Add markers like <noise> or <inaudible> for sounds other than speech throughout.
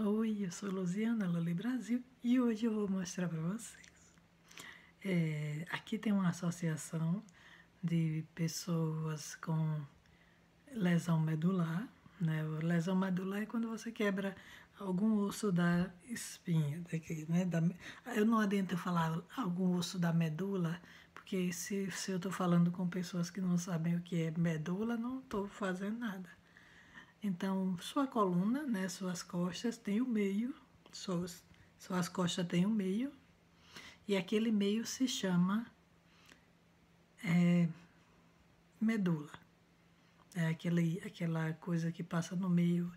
Oi, eu sou Luziana Loli Brasil e hoje eu vou mostrar para vocês. É, aqui tem uma associação de pessoas com lesão medular. Né? Lesão medular é quando você quebra algum osso da espinha. Daqui, né? Da, eu não adianta falar algum osso da medula, porque se, se eu estou falando com pessoas que não sabem o que é medula, não estou fazendo nada. Então, sua coluna, né, suas costas tem o meio, suas, suas costas têm o meio, e aquele meio se chama é, medula. É aquele, aquela coisa que passa no meio,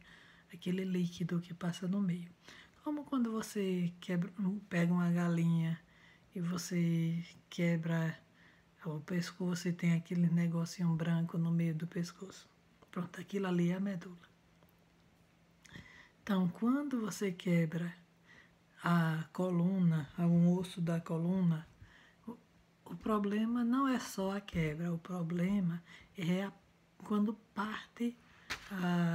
aquele líquido que passa no meio. Como quando você quebra, pega uma galinha e você quebra o pescoço e tem aquele negocinho branco no meio do pescoço. Pronto, aquilo ali é a medula. Então, quando você quebra a coluna, um osso da coluna, o, o problema não é só a quebra, o problema é a, quando parte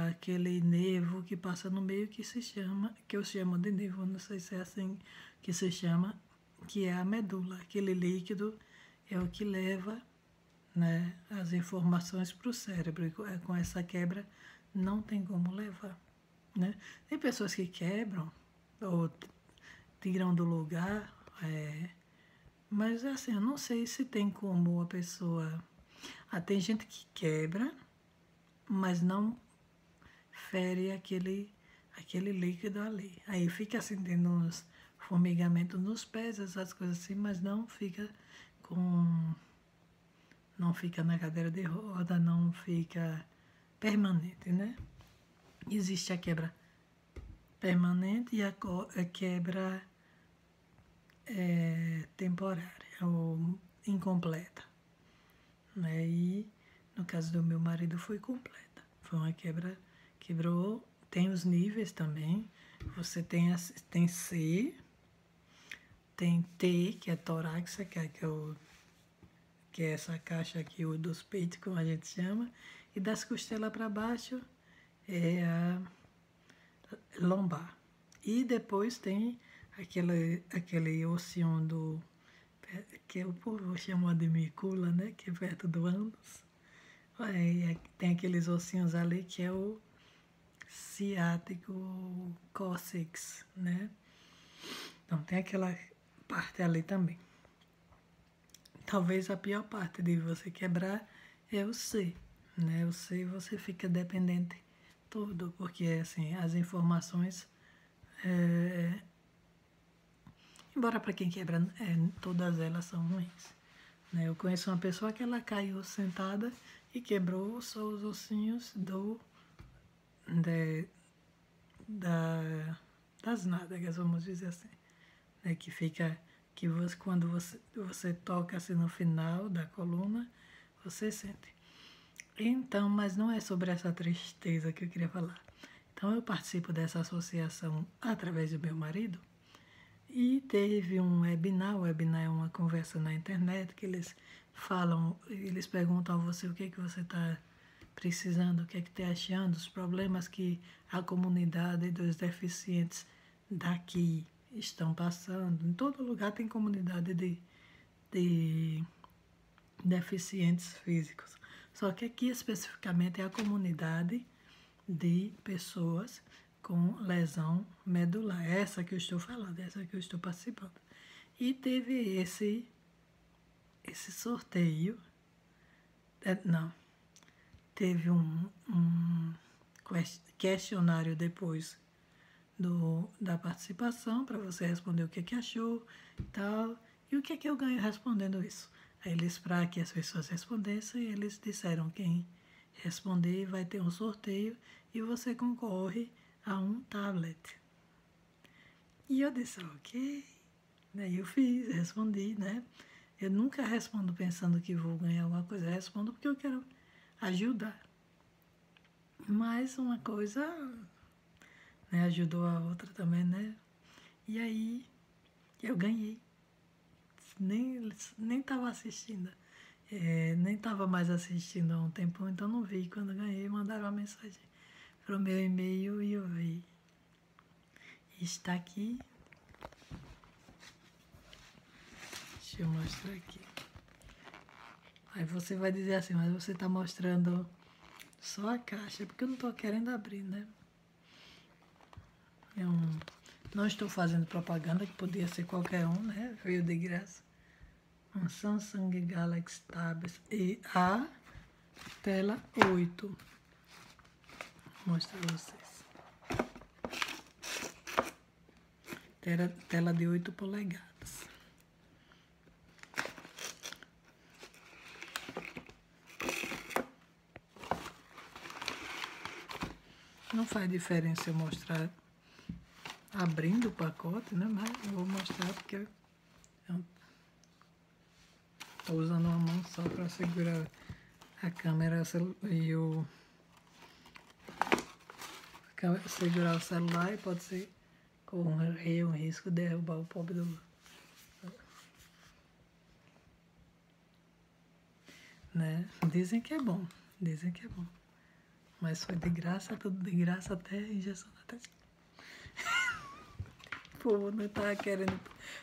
aquele nervo que passa no meio que se chama, que eu chamo de nervo, não sei se é assim que se chama, que é a medula, aquele líquido é o que leva né, as informações para o cérebro. E é, com essa quebra não tem como levar. Né? Tem pessoas que quebram ou tiram do lugar, é, mas assim, eu não sei se tem como a pessoa. Ah, tem gente que quebra, mas não fere aquele, aquele líquido ali. Aí fica assim, tendo uns formigamentos nos pés, essas coisas assim, mas não fica com não fica na cadeira de roda, não fica permanente, né? Existe a quebra permanente e a, quebra é, temporária ou incompleta. Né? E no caso do meu marido foi completa. Foi uma quebra, quebrou, tem os níveis também. Você tem, tem C, tem T, que é torácica, que é o que é essa caixa aqui, o dos peitos, como a gente chama, e das costelas para baixo é a lombar. E depois tem aquele, aquele ossinho do, que o povo chama de micula, né, que é perto do ânus. É, tem aqueles ossinhos ali que é o ciático cóccix, né? Então tem aquela parte ali também. Talvez a pior parte de você quebrar é o C, né? O C você fica dependente tudo, porque assim, as informações, é, embora para quem quebra, é, todas elas são ruins. Né? Eu conheço uma pessoa que ela caiu sentada e quebrou só os ossinhos do, de, da, das nádegas, vamos dizer assim, né? que fica que você, quando você, você toca assim no final da coluna, você sente. Então, mas não é sobre essa tristeza que eu queria falar. Então, eu participo dessa associação através do meu marido e teve um webinar. O webinar é uma conversa na internet que eles falam, eles perguntam a você o que, é que você está precisando, o que é que está achando, os problemas que a comunidade dos deficientes daqui estão passando. Em todo lugar tem comunidade de, de deficientes físicos. Só que aqui especificamente é a comunidade de pessoas com lesão medular. Essa que eu estou falando, essa que eu estou participando. E teve esse, esse sorteio. É, não. Teve um, um questionário depois do, da participação para você responder o que, que achou e tal. E o que, que eu ganho respondendo isso? Aí eles, para que as pessoas respondessem, eles disseram quem responder vai ter um sorteio e você concorre a um tablet. E eu disse, ok. Daí eu fiz, respondi, né? Eu nunca respondo pensando que vou ganhar alguma coisa, eu respondo porque eu quero ajudar. Mas uma coisa né? Ajudou a outra também, né? E aí eu ganhei. Nem nem estava assistindo. É, nem estava mais assistindo há um tempo, então não vi. Quando ganhei, mandaram uma mensagem para o meu e-mail e eu vi. está aqui. Deixa eu mostrar aqui. Aí você vai dizer assim, mas você está mostrando só a caixa, porque eu não estou querendo abrir, né? Eu não estou fazendo propaganda, que podia ser qualquer um, né? Veio de graça. Um Samsung Galaxy Tab e a tela 8. Vou mostrar pra vocês. Tela, tela de 8 polegadas. Não faz diferença eu mostrar abrindo o pacote, né? Mas eu vou mostrar porque eu estou usando uma mão só para segurar a câmera e o segurar o celular e pode ser correr um risco de derrubar o pobre do né? Dizem que é bom, dizem que é bom. Mas foi de graça, tudo de graça até injeção na testa. <laughs> o povo não estava querendo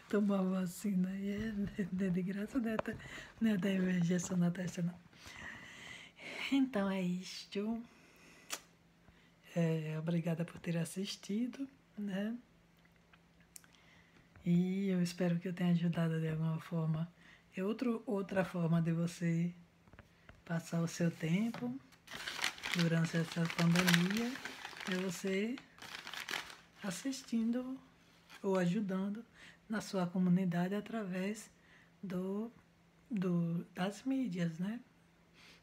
tomar vacina. E é <laughs> de graça, não é até, não é injeção na testa, não. Então é isto. É, obrigada por ter assistido, né? E eu espero que eu tenha ajudado de alguma forma. É outro, outra forma de você passar o seu tempo durante essa pandemia é você assistindo ou ajudando na sua comunidade através do, do, das mídias, né?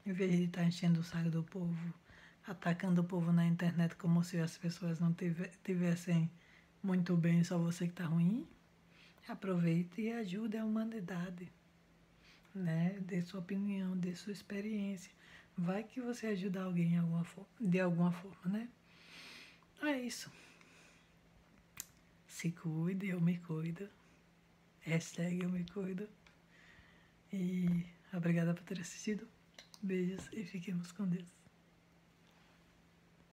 Em vez de estar enchendo o saco do povo, atacando o povo na internet como se as pessoas não tivessem muito bem, só você que está ruim, aproveite e ajude a humanidade, né? Dê sua opinião, dê sua experiência Vai que você ajuda alguém de alguma forma, né? É isso. Se cuide, eu me cuido. Hashtag eu me cuido. E obrigada por ter assistido. Beijos e fiquemos com Deus.